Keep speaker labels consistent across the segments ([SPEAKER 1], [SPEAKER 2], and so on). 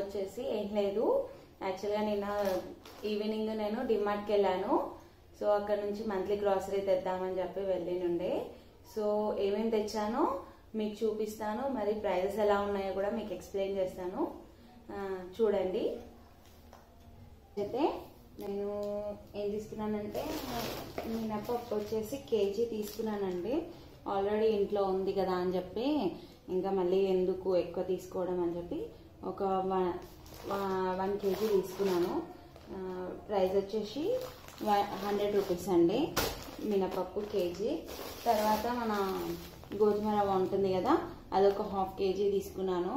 [SPEAKER 1] వచ్చేసి ఏం లేదు. యాక్చువల్గా నిన్న ఈవినింగ్ నేను డిమార్ట్కి వెళ్ళాను. సో అక్కడ నుంచి మంత్లీ గ్రాసరీ తెద్దామని చెప్పి వెళ్ళినుండే. సో ఏమేమి తెచ్చానో మీకు చూపిస్తాను. మరి ప్రైజెస్ ఎలా ఉన్నాయో కూడా మీకు ఎక్స్ప్లెయిన్ చేస్తాను. చూడండి. అయితే నేను ఏం తీసుకున్నానంటే మినపప్పు వచ్చేసి కేజీ తీసుకున్నానండి. ఆల్రెడీ ఇంట్లో ఉంది కదా అని చెప్పి ఇంకా మళ్ళీ ఎందుకు ఎక్కువ తీసుకోవడం అని చెప్పి ఒక వన్ కేజీ తీసుకున్నాను. ప్రైస్ వచ్చేసి హండ్రెడ్ రూపీస్ అండి. మినపప్పు కేజీ. తర్వాత మన గోధుమ రవ్వ ఉంటుంది కదా అదొక హాఫ్ కేజీ తీసుకున్నాను.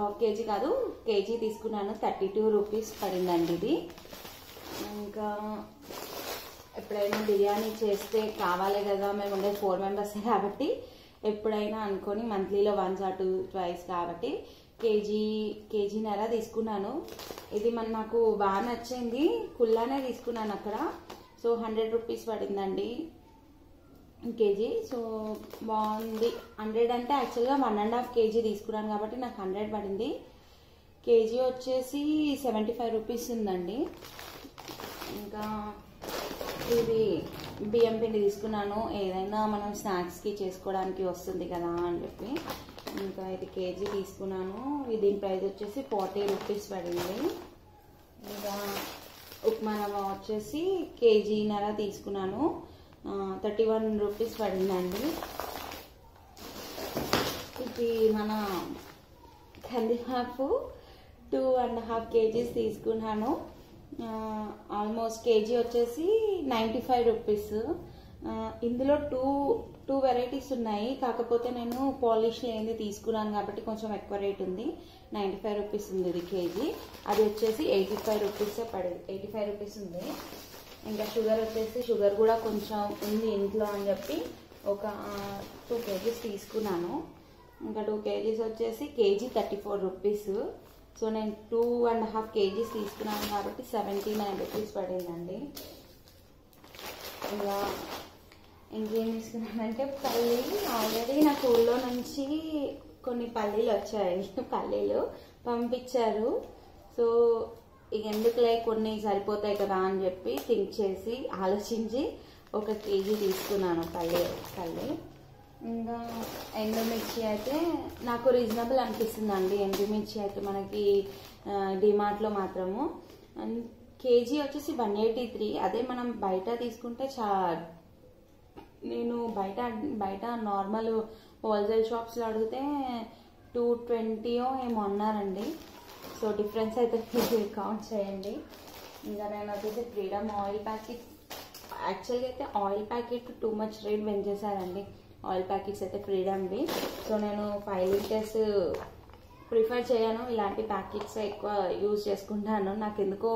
[SPEAKER 1] హాఫ్ కేజీ కాదు కేజీ తీసుకున్నాను. థర్టీ టూ రూపీస్ పడిందండి ఇది. ఇంకా ఎప్పుడైనా బిర్యానీ చేస్తే కావాలి కదా మేము ఉండే ఫోర్ మెంబర్స్ కాబట్టి ఎప్పుడైనా అనుకొని మంత్లీలో వన్స్ ఆర్ టూ ట్వైస్ కాబట్టి కేజీ కేజీన్నర తీసుకున్నాను. ఇది మన నాకు బాగా నచ్చింది. కుల్లానే తీసుకున్నాను అక్కడ. సో హండ్రెడ్ రూపీస్ పడిందండి కేజీ. సో బాగుంది. హండ్రెడ్ అంటే యాక్చువల్గా వన్ అండ్ హాఫ్ కేజీ తీసుకున్నాను కాబట్టి నాకు హండ్రెడ్ పడింది. కేజీ వచ్చేసి సెవెంటీ ఫైవ్ రూపీస్ ఉందండి. ఇంకా ఇది బియ్యం పిండి తీసుకున్నాను. ఏదైనా మనం స్నాక్స్కి చేసుకోవడానికి వస్తుంది కదా అని చెప్పి. ఇంకా ఇది కేజీ తీసుకున్నాను. దీని ప్రైస్ వచ్చేసి ఫార్టీ రూపీస్ పడింది. ఇంకా ఉప్మా రవ్వ వచ్చేసి కేజీన్నర తీసుకున్నాను. థర్టీ వన్ రూపీస్ పడిందండి. ఇది మన కందిహాపు టూ అండ్ హాఫ్ కేజీస్ తీసుకున్నాను. ఆల్మోస్ట్ కేజీ వచ్చేసి నైంటీ ఫైవ్ రూపీస్. ఇందులో టూ టూ వెరైటీస్ ఉన్నాయి. కాకపోతే నేను పాలిష్ లేనిది తీసుకున్నాను కాబట్టి కొంచెం ఎక్కువ రేట్ ఉంది. నైంటీ ఫైవ్ రూపీస్ ఉంది ఇది కేజీ. అది వచ్చేసి ఎయిటీ ఫైవ్ రూపీసే పడేది ఎయిటీ ఫైవ్ రూపీస్ ఉంది. ఇంకా షుగర్ వచ్చేసి షుగర్ కూడా కొంచెం ఉంది ఇంట్లో అని చెప్పి ఒక టూ కేజీస్ తీసుకున్నాను. ఇంకా టూ కేజీస్ వచ్చేసి KG thirty four rupees. So నేను టూ అండ్ హాఫ్ కేజీస్ తీసుకున్నాను కాబట్టి సెవెంటీ నైన్ రూపీస్ పడిందండి. ఇంకా ఇంకేం తీసుకున్నానంటే పల్లి ఆల్రెడీ నాకు ఊళ్ళో నుంచి కొన్ని పల్లీలు వచ్చాయి. పల్లీలు పంపించారు. సో ఇక ఎందుకులే కొన్ని సరిపోతాయి కదా అని చెప్పి థింక్ చేసి ఆలోచించి ఒక కేజీ తీసుకున్నాను పల్లి పల్లి. ఇంకా ఎండుమిర్చి అయితే నాకు రీజనబుల్ అనిపిస్తుందండి. ఎండుమిర్చి అయితే మనకి డిమార్ట్లో మాత్రము. అండ్ కేజీ వచ్చేసి వన్ ఎయిటీ త్రీ అదే మనం బయట తీసుకుంటే చా నేను బయట బయట నార్మల్ హోల్సేల్ షాప్స్లో అడిగితే టూ ట్వంటీయో ఏమో అన్నారండి. సో డిఫరెన్స్ అయితే మీరు కౌంట్ చేయండి. ఇంకా నేను వచ్చేసి ఫ్రీడమ్ ఆయిల్ ప్యాకెట్ యాక్చువల్గా అయితే oil packet too much rate పెంచేశారండి. Oil packets అయితే ఫ్రీడమ్వి సో నేను ఫైవ్ లీటర్స్ ప్రిఫర్ చేయను. ఇలాంటి ప్యాకెట్స్ ఎక్కువ యూజ్ చేసుకుంటాను. నాకు ఎందుకో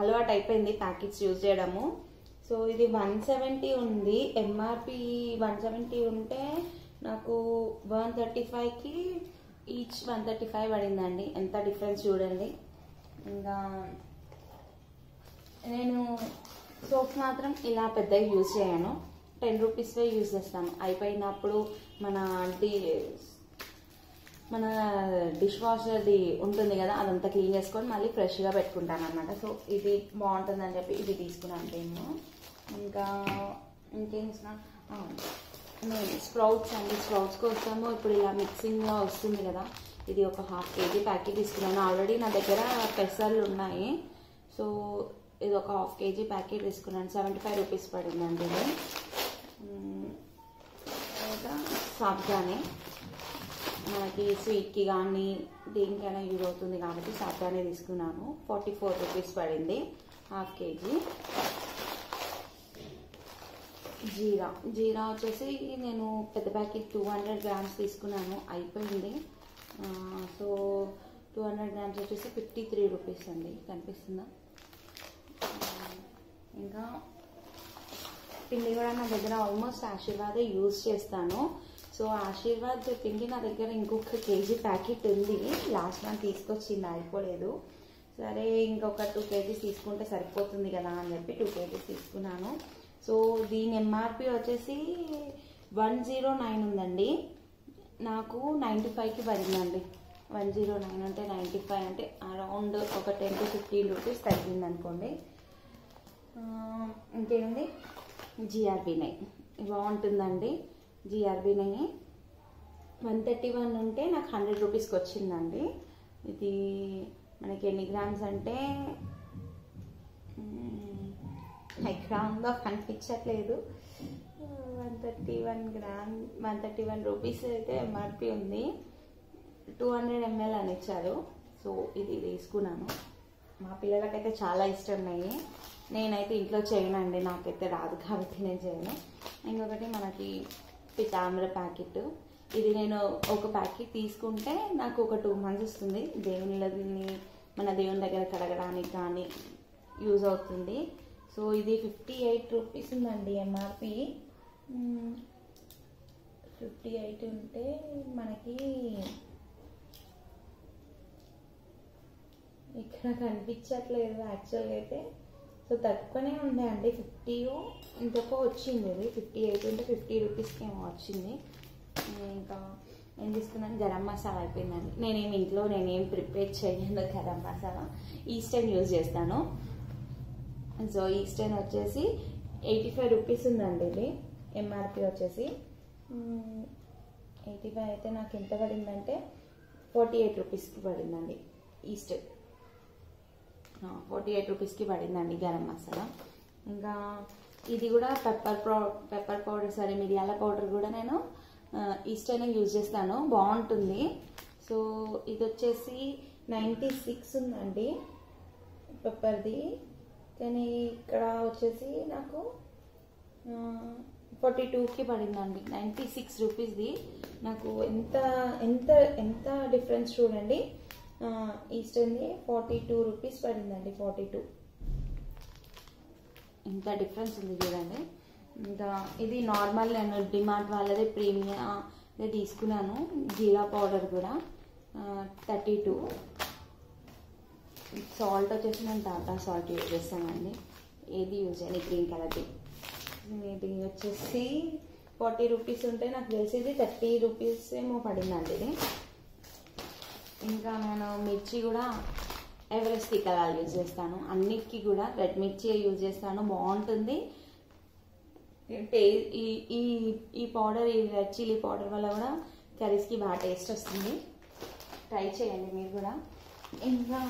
[SPEAKER 1] అలవాటు అయిపోయింది ప్యాకెట్స్ యూజ్ చేయడము. సో ఇది వన్ సెవెంటీ ఉంది. ఎంఆర్పి వన్ సెవెంటీ ఉంటే నాకు వన్ థర్టీ ఫైవ్కి ఈచ్ వన్ థర్టీ ఫైవ్ పడిందండి. ఎంత డిఫరెన్స్ చూడండి. ఇంకా నేను సోప్స్ మాత్రం ఇలా పెద్దగా యూజ్ చేయను. టెన్ రూపీస్వే యూజ్ చేస్తాను. అయిపోయినప్పుడు మన డి మన డిష్ వాషర్ది ఉంటుంది కదా అదంతా క్లీన్ చేసుకొని మళ్ళీ ఫ్రెష్గా పెట్టుకుంటాను అనమాట సో ఇది బాగుంటుందని చెప్పి ఇది తీసుకున్నాను నేను. ఇంకా ఇంకేం తీసుకున్నాను నేను స్ప్రౌట్స్ అండి. స్ప్రౌట్స్ కోసము ఇప్పుడు ఇలా మిక్సింగ్ వస్తుంది కదా. ఇది ఒక హాఫ్ కేజీ ప్యాకెట్ తీసుకున్నాను. ఆల్రెడీ నా దగ్గర పెసర్లు ఉన్నాయి. సో ఇది ఒక హాఫ్ కేజీ ప్యాకెట్ తీసుకున్నాను. సెవెంటీ ఫైవ్ రూపీస్ పడిందండి ఇది. సాబ్దానే ఇంకా సాబ్జానే. మనకి స్వీట్కి కానీ దేనికైనా యూజ్ అవుతుంది కాబట్టి సాబ్జానే తీసుకున్నాను. ఫార్టీ ఫోర్ రూపీస్ పడింది. హాఫ్ కేజీ జీరా. జీరా వచ్చేసి నేను పెద్ద ప్యాకెట్ టూ హండ్రెడ్ గ్రామ్స్ తీసుకున్నాను. అయిపోయింది. సో టూ హండ్రెడ్ గ్రామ్స్ వచ్చేసి ఫిఫ్టీ త్రీ రూపీస్ అండి. కనిపిస్తుందా? ఇంకా పిండి కూడా నా దగ్గర ఆల్మోస్ట్ ఆశీర్వాదే యూజ్ చేస్తాను. సో ఆశీర్వాద్ పిండి నా దగ్గర ఇంకొక కేజీ ప్యాకెట్ ఉంది. లాస్ట్ మంత్ తీసుకొచ్చింది అయిపోలేదు. సరే ఇంకొక టూ కేజీస్ తీసుకుంటే సరిపోతుంది కదా అని చెప్పి టూ కేజీస్ తీసుకున్నాను. సో దీని ఎంఆర్పి వచ్చేసి వన్ జీరో నైన్ ఉందండి. నాకు నైంటీ ఫైవ్కి పడిందండి. వన్ జీరో నైన్ అంటే నైంటీ ఫైవ్ అంటే అరౌండ్ ఒక టెన్ టు ఫిఫ్టీన్ రూపీస్ తగ్గింది అనుకోండి ఇంకేముంది? జిఆర్బి నైన్ బాగుంటుందండి. GRB nine one thirty one ఉంటే నాకు హండ్రెడ్ రూపీస్కి వచ్చిందండి. ఇది మనకి ఎన్ని గ్రామ్స్ అంటే ఎక్కడ కనిపించట్లేదు. One thirty one gram one thirty one rupees అయితే ఎంఆర్పి ఉంది. టూ హండ్రెడ్ ఎంఎల్ అని ఇచ్చారు. సో ఇది తీసుకున్నాను. మా పిల్లలకైతే చాలా ఇష్టం నెయ్యి నేనైతే ఇంట్లో చేయనండి నాకైతే రాదు కాబట్టి నేను చేయను. ఇంకొకటి మనకి పితాంబర ప్యాకెట్. ఇది నేను ఒక ప్యాకెట్ తీసుకుంటే నాకు ఒక టూ మంత్స్ వస్తుంది. దేవుళ్ళని మన దేవుని దగ్గర కడగడానికి కానీ యూజ్ అవుతుంది. సో ఇది ఫిఫ్టీ ఎయిట్ రూపీస్ ఉందండి ఎంఆర్పి ఫిఫ్టీ ఎయిట్ ఉంటే మనకి ఇక్కడ కనిపించట్లేదు యాక్చువల్గా అయితే. సో తక్కువనే ఉండే అండి ఫిఫ్టీ ఇంతకో వచ్చింది ఇది. ఫిఫ్టీ ఎయిట్ ఉంటే ఫిఫ్టీ రూపీస్కి ఏమో వచ్చింది. ఇంకా ఏం తీసుకున్నాను? గరం మసాలా అయిపోయిందండి. నేనేం ఇంట్లో నేనేం ప్రిపేర్ చేయను గరం మసాలా. ఈస్టర్న్ యూజ్ చేస్తాను. సో ఈస్టర్న్ వచ్చేసి ఎయిటీ ఫైవ్ రూపీస్ ఉందండి ఇది ఎంఆర్పి వచ్చేసి. ఎయిటీ ఫైవ్ అయితే నాకు ఎంత పడిందంటే ఫార్టీ ఎయిట్ రూపీస్కి పడిందండి ఈస్టర్ ఫార్టీ ఎయిట్ రూపీస్కి పడిందండి గరం మసాలా. ఇంకా ఇది కూడా పెప్పర్ పెప్పర్ పౌడర్ సారీ మిరియాల పౌడర్ కూడా నేను ఈస్టర్నే యూజ్ చేస్తాను బాగుంటుంది. సో ఇది వచ్చేసి నైంటీ సిక్స్ ఉందండి పెప్పర్ది కానీ ఇక్కడ వచ్చేసి నాకు ఫార్టీ టూకి పడిందండి. నైంటీ సిక్స్ రూపీస్ది నాకు ఎంత ఎంత ఎంత డిఫరెన్స్ చూడండి. ఈస్టర్ది ఫార్టీ టూ రూపీస్ పడిందండి ఫార్టీ టూ ఎంత డిఫరెన్స్ ఉంది చూడండి. ఇంకా ఇది నార్మల్ నేను డిమార్ట్ వాళ్ళది ప్రీమియం తీసుకున్నాను. జీరా పౌడర్ కూడా థర్టీ టూ సాల్ట్ వచ్చేసి నేను టాటా సాల్ట్ యూజ్ చేస్తానండి ఏది యూజ్ చేయాలి? గ్రీన్ కలర్ది ఇది వచ్చేసి ఫార్టీ రూపీస్ ఉంటే నాకు తెలిసేది థర్టీ రూపీస్ ఏమో పడిందండి ఇది. ఇంకా నేను మిర్చి కూడా ఎవరెస్ట్ కలర్ యూజ్ చేస్తాను. అన్నిటికీ కూడా రెడ్ మిర్చి యూజ్ చేస్తాను. బాగుంటుంది. టే ఈ ఈ ఈ పౌడర్ ఈ రెడ్ చిల్లీ పౌడర్ వల్ల కూడా కర్రీస్కి బాగా టేస్ట్ వస్తుంది. ట్రై చేయండి మీరు కూడా. ఇంకా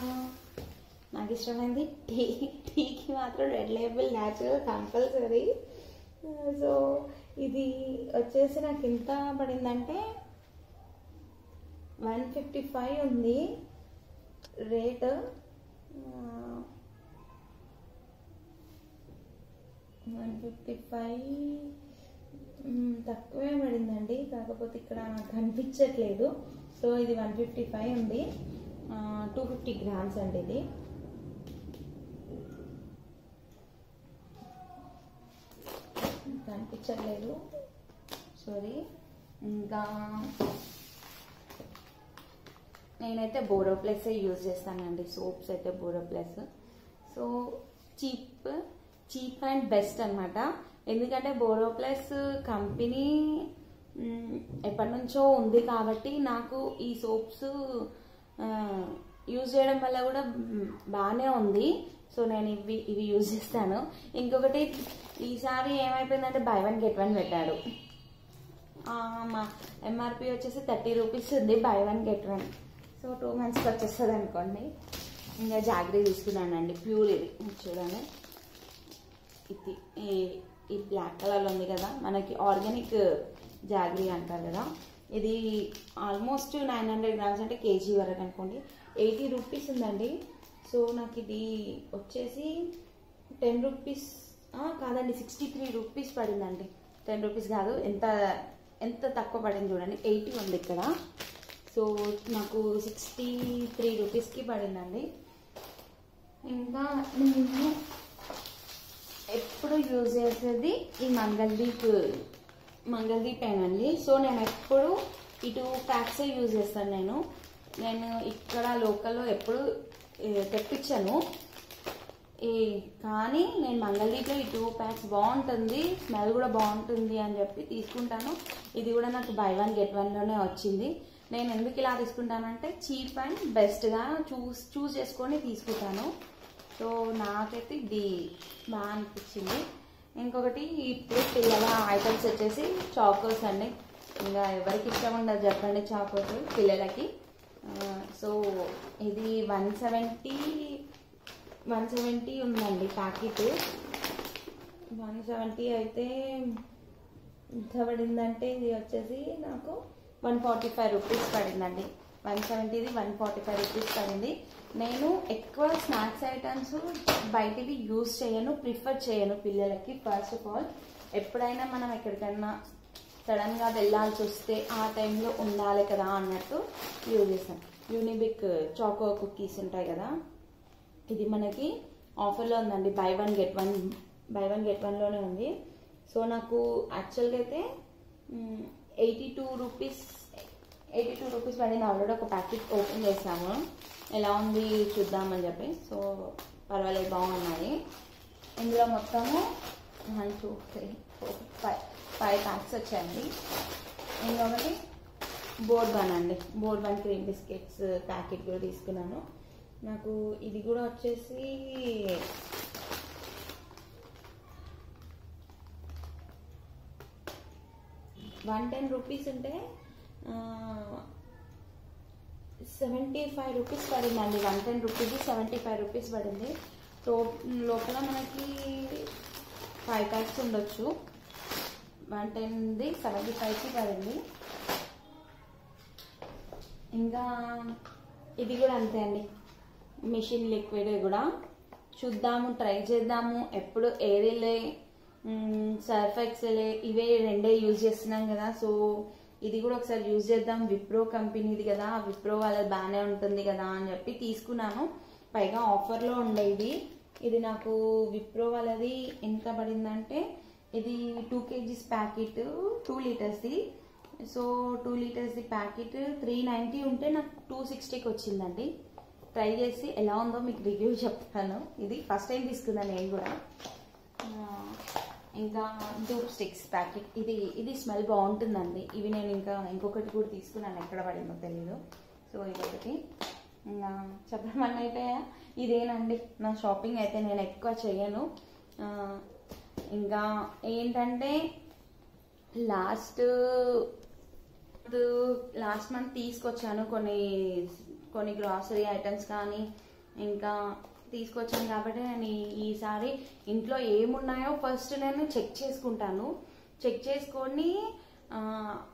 [SPEAKER 1] నాకు ఇష్టమైంది టీ టీకి మాత్రం Red Label natural compulsory. So ఇది వచ్చేసి నాకు ఎంత పడిందంటే వన్ ఫిఫ్టీ ఫైవ్ ఉంది రేట్. వన్ ఫిఫ్టీ ఫైవ్ తక్కువే పడిందండి. కాకపోతే ఇక్కడ నాకు కనిపించట్లేదు సో ఇది వన్ ఫిఫ్టీ ఫైవ్ ఉంది. టూ ఫిఫ్టీ గ్రామ్స్ అండి ఇది. కనిపించట్లేదు సారీ ఇంకా నేనైతే బోరో ప్లస్ యూజ్ చేస్తానండి. సోప్స్ అయితే Boro Plus so cheap cheap and best అనమాట ఎందుకంటే బోరో ప్లస్ కంపెనీ ఎప్పటి నుంచో ఉంది కాబట్టి నాకు ఈ సోప్స్ యూజ్ చేయడం వల్ల కూడా బాగానే ఉంది. సో నేను ఇవి ఇవి యూజ్ చేస్తాను. ఇంకొకటి ఈసారి ఏమైపోయిందంటే బై వన్ గెట్ వన్ పెట్టాడు. మా ఎంఆర్పి వచ్చేసి థర్టీ రూపీస్ ఉంది buy one get one so two మంత్స్కి వచ్చేస్తుంది అనుకోండి. ఇంకా జాగ్రత్త తీసుకున్నానండి ప్యూర్ ఇది. చూడండి. ఇది ఈ ఈ బ్లాక్ కలర్లో ఉంది కదా మనకి ఆర్గానిక్ జాగ్రీ అంటారు కదా. ఇది ఆల్మోస్ట్ నైన్ హండ్రెడ్ గ్రామ్స్ అంటే కేజీ వరకు అనుకోండి. ఎయిటీ రూపీస్ ఉందండి. సో నాకు ఇది వచ్చేసి టెన్ రూపీస్ కాదండి సిక్స్టీ త్రీ రూపీస్ పడిందండి. టెన్ రూపీస్ కాదు ఎంత ఎంత తక్కువ పడింది చూడండి ఎయిటీ ఉంది ఇక్కడ. సో నాకు సిక్స్టీ త్రీ రూపీస్కి పడిందండి. ఇంకా నేను ఎప్పుడు యూజ్ చేసేది ఈ మంగళదీప్ మంగళదీప్ అండి సో నేను ఎప్పుడు ఇటు ప్యాక్సే యూజ్ చేస్తాను నేను. నేను ఇక్కడ లోకల్లో ఎప్పుడు తెప్పించాను. ఈ కానీ నేను మంగళదీప్లో ఈ టూ ప్యాక్స్ బాగుంటుంది స్మెల్ కూడా బాగుంటుంది అని చెప్పి తీసుకుంటాను. ఇది కూడా నాకు బై వన్ గెట్ వన్లోనే వచ్చింది. నేను ఎందుకు ఇలా తీసుకుంటానంటే చీప్ అండ్ బెస్ట్గా చూస్ చూస్ చేసుకొని తీసుకుంటాను. సో నాకైతే ఇది బాగా అనిపించింది. ఇంకొకటి ఇప్పుడు పిల్లల ఐటమ్స్ వచ్చేసి చాకోస్ అండి. ఇంకా ఎవరికి ఇష్టం ఉండదు చెప్పండి చాకోస్ పిల్లలకి. సో ఇది వన్ సెవెంటీ వన్ సెవెంటీ ఉందండి ప్యాకెట్. వన్ సెవెంటీ అయితే ఎంత పడిందంటే ఇది వచ్చేసి నాకు వన్ ఫార్టీ ఫైవ్ రూపీస్ పడిందండి. వన్ సెవెంటీది వన్ ఫార్టీ ఫైవ్ రూపీస్ పడింది. నేను ఎక్కువ స్నాక్స్ ఐటమ్స్ బయటివి యూజ్ చేయను ప్రిఫర్ చేయను పిల్లలకి. ఫస్ట్ ఆఫ్ ఆల్ ఎప్పుడైనా మనం ఎక్కడికైనా సడన్గా వెళ్ళాల్సి వస్తే ఆ టైంలో ఉండాలి కదా అన్నట్టు యూజ్ చేస్తాను యూనిబిక్ చాకో కుకీస్ ఉంటాయి కదా ఇది మనకి ఆఫర్లో ఉందండి. Buy one get one buy one get వన్లోనే ఉంది. సో నాకు యాక్చువల్గా అయితే eighty two rupees eighty two rupees పడింది. ఆల్రెడీ ఒక ప్యాకెట్ ఓపెన్ చేసాము ఎలా ఉంది చూద్దామని చెప్పి. సో పర్వాలేదు బాగున్నాయి. ఇందులో మొత్తము one two three five five packs వచ్చాయండి. ఇంకొకటి బోర్బన్ అండి. బోర్బన్ క్రీమ్ బిస్కెట్స్ ప్యాకెట్ కూడా తీసుకున్నాను. నాకు ఇది కూడా వచ్చేసి వన్ టెన్ రూపీస్ ఉంటే సెవెంటీ ఫైవ్ రూపీస్ పడిందండి. One ten rupees seventy five rupees పడింది. సో లోపల మనకి ఫైవ్ ప్యాక్స్ ఉండొచ్చు. వన్ టెన్ది సెవెంటీ ఫైవ్కి పడింది. ఇంకా ఇది కూడా అంతే అండి. మిషన్ లిక్విడ్ కూడా. చూద్దాము ట్రై చేద్దాము. ఎప్పుడు ఏరిలే సర్ఫ్ ఎక్సెలే ఇవే రెండే యూజ్ చేస్తున్నాం కదా. సో ఇది కూడా ఒకసారి యూజ్ చేద్దాం. విప్రో కంపెనీది కదా. విప్రో వాళ్ళది బాగానే ఉంటుంది కదా అని చెప్పి తీసుకున్నాను. పైగా ఆఫర్లో ఉండేది. ఇది ఇది నాకు విప్రో వాళ్ళది ఎంత పడిందంటే ఇది టూ కేజీస్ ప్యాకెట్ టూ లీటర్స్ది సో టూ లీటర్స్ది ప్యాకెట్ త్రీ నైంటీ ఉంటే నాకు టూ సిక్స్టీకి వచ్చిందండి. ట్రై చేసి ఎలా ఉందో మీకు రివ్యూ చెప్తాను. ఇది ఫస్ట్ టైం తీసుకున్నాను నేను కూడా. ఇంకా ధూప్ స్టిక్స్ ప్యాకెట్ ఇది ఇది స్మెల్ బాగుంటుందండి. ఇవి నేను ఇంకా ఇంకొకటి కూడా తీసుకున్నాను. ఎక్కడ పడిందో తెలీదు. సో ఇదొకటి. ఇంకా చెప్పడం అయితే ఇదేనండి. నా షాపింగ్ అయితే నేను ఎక్కువ చేయను. ఇంకా ఏంటంటే లాస్ట్ లాస్ట్ మంత్ తీసుకొచ్చాను కొన్ని కొన్ని గ్రాసరీ ఐటమ్స్ కానీ ఇంకా తీసుకొచ్చాను కాబట్టి నేను ఈసారి ఇంట్లో ఏమున్నాయో ఫస్ట్ నేను చెక్ చేసుకుంటాను. చెక్ చేసుకొని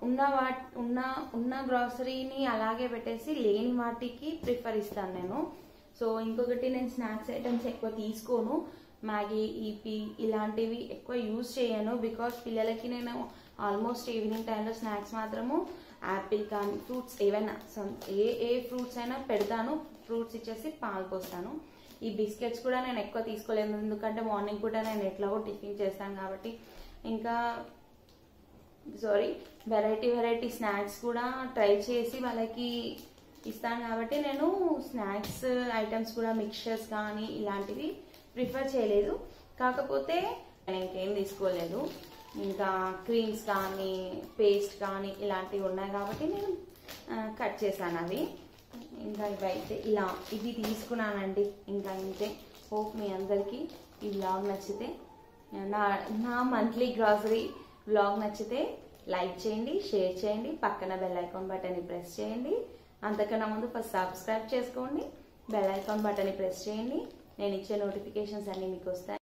[SPEAKER 1] ఉన్న వా ఉన్న ఉన్న గ్రాసరీని అలాగే పెట్టేసి లేని వాటికి ప్రిఫర్ ఇస్తాను నేను. సో ఇంకొకటి నేను స్నాక్స్ ఐటమ్స్ ఎక్కువ తీసుకోను. మ్యాగీ ఈపీ ఇలాంటివి ఎక్కువ యూజ్ చేయను బికాస్ పిల్లలకి నేను ఆల్మోస్ట్ ఈవినింగ్ టైంలో స్నాక్స్ మాత్రము యాపిల్ కానీ ఫ్రూట్స్ ఏవైనా some- ఏ ఏ ఫ్రూట్స్ అయినా పెడతాను. ఫ్రూట్స్ ఇచ్చేసి పాలు పోస్తాను. ఈ బిస్కెట్స్ కూడా నేను ఎక్కువ తీసుకోలేదు ఎందుకంటే మార్నింగ్ కూడా నేను ఎట్లాగో టిఫిన్ చేస్తాను కాబట్టి. ఇంకా సారీ వెరైటీ వెరైటీ స్నాక్స్ కూడా ట్రై చేసి వాళ్ళకి ఇస్తాను కాబట్టి నేను స్నాక్స్ ఐటమ్స్ కూడా మిక్చర్స్ కానీ ఇలాంటివి ప్రిఫర్ చేయలేదు. కాకపోతే నేను ఇంకేం తీసుకోలేదు. ఇంకా క్రీమ్స్ కానీ పేస్ట్ కానీ ఇలాంటివి ఉన్నాయి కాబట్టి నేను కట్ చేశాను అవి. ఇంకా ఇవైతే ఇలా ఇవి తీసుకున్నానండి. ఇంకా ఇంతే. హోప్ మీ అందరికీ ఈ వ్లాగ్ నచ్చితే. నా నా మంత్లీ గ్రాసరీ వ్లాగ్ నచ్చితే లైక్ చేయండి షేర్ చేయండి పక్కన బెల్ ఐకాన్ బటన్ని ప్రెస్ చేయండి. అంతకన్నా ముందు ఫస్ట్ సబ్స్క్రైబ్ చేసుకోండి. బెల్ ఐకాన్ బటన్ని ప్రెస్ చేయండి. నేను ఇచ్చే నోటిఫికేషన్స్ అన్నీ మీకు వస్తాయి.